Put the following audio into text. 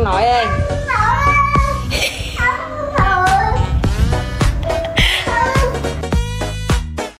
ông nội ơi